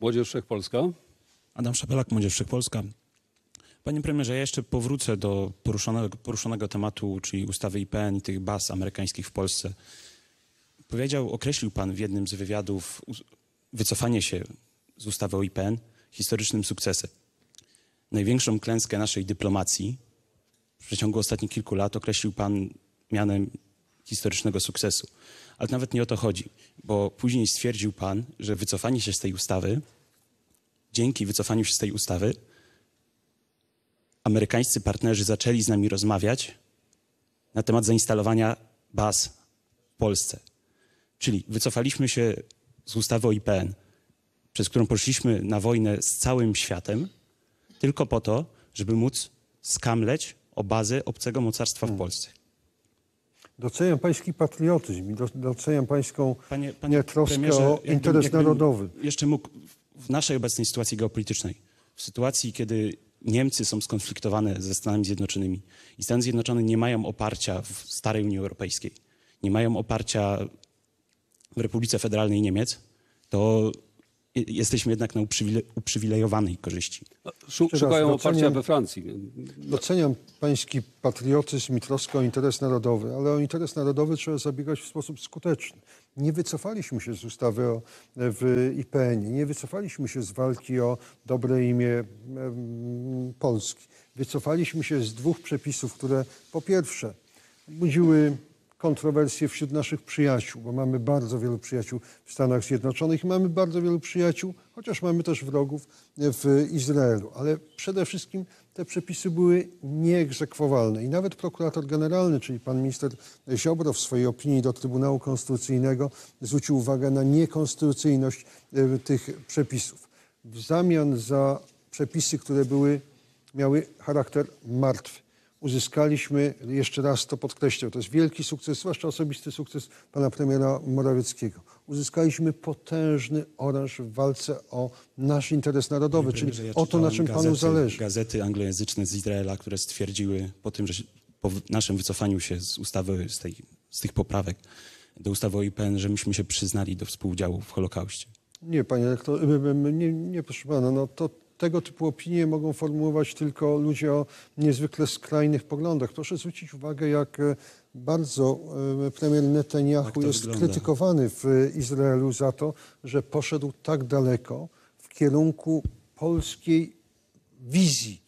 Młodzież Wszechpolska. Adam Szapelak, Młodzież Wszechpolska. Panie premierze, ja jeszcze powrócę do poruszonego, poruszonego tematu, czyli ustawy IPN i tych baz amerykańskich w Polsce. Powiedział, określił pan w jednym z wywiadów wycofanie się z ustawy o IPN historycznym sukcesem. Największą klęskę naszej dyplomacji w przeciągu ostatnich kilku lat określił pan mianem historycznego sukcesu. Ale nawet nie o to chodzi, bo później stwierdził pan, że wycofanie się z tej ustawy dzięki wycofaniu się z tej ustawy amerykańscy partnerzy zaczęli z nami rozmawiać na temat zainstalowania baz w Polsce. Czyli wycofaliśmy się z ustawy o IPN, przez którą poszliśmy na wojnę z całym światem, tylko po to, żeby móc skamleć o bazę obcego mocarstwa w Polsce. Doceniam pański patriotyzm i do- doceniam pańską Panie, panie nie, troskę o interes jakbym narodowy. Jeszcze mógł w naszej obecnej sytuacji geopolitycznej, w sytuacji, kiedy Niemcy są skonfliktowane ze Stanami Zjednoczonymi i Stany Zjednoczone nie mają oparcia w starej Unii Europejskiej, nie mają oparcia w Republice Federalnej Niemiec, to jesteśmy jednak na uprzywile- uprzywilejowanej korzyści. Szukają oparcia we Francji. Doceniam pański patriotyzm i troskę o interes narodowy, ale o interes narodowy trzeba zabiegać w sposób skuteczny. Nie wycofaliśmy się z ustawy o, w IPN-ie, nie wycofaliśmy się z walki o dobre imię em, Polski. Wycofaliśmy się z dwóch przepisów, które po pierwsze budziły kontrowersje wśród naszych przyjaciół, bo mamy bardzo wielu przyjaciół w Stanach Zjednoczonych i mamy bardzo wielu przyjaciół, chociaż mamy też wrogów w Izraelu. Ale przede wszystkim te przepisy były nieegzekwowalne. I nawet prokurator generalny, czyli pan minister Ziobro w swojej opinii do Trybunału Konstytucyjnego zwrócił uwagę na niekonstytucyjność e, tych przepisów. W zamian za przepisy, które były, miały charakter martwy uzyskaliśmy, jeszcze raz to podkreślę, to jest wielki sukces, zwłaszcza osobisty sukces pana premiera Morawieckiego. Uzyskaliśmy potężny oręż w walce o nasz interes narodowy, czyli ja o to, na czym panu gazety, zależy. Gazety anglojęzyczne z Izraela, które stwierdziły po tym, że po naszym wycofaniu się z ustawy, z, tej, z tych poprawek do ustawy o IPN, że myśmy się przyznali do współudziału w Holokauście. Nie, panie rektor, nie, nie proszę pana, no to tego typu opinie mogą formułować tylko ludzie o niezwykle skrajnych poglądach. Proszę zwrócić uwagę, jak e, bardzo e, premier Netanyahu jest wygląda? krytykowany w Izraelu za to, że poszedł tak daleko w kierunku polskiej wizji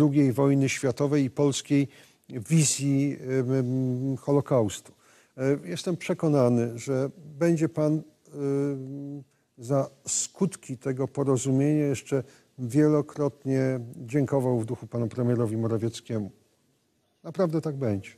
II wojny światowej i polskiej wizji Holokaustu. E, Jestem przekonany, że będzie pan za skutki tego porozumienia jeszcze wielokrotnie dziękował w duchu panu premierowi Morawieckiemu. Naprawdę tak będzie.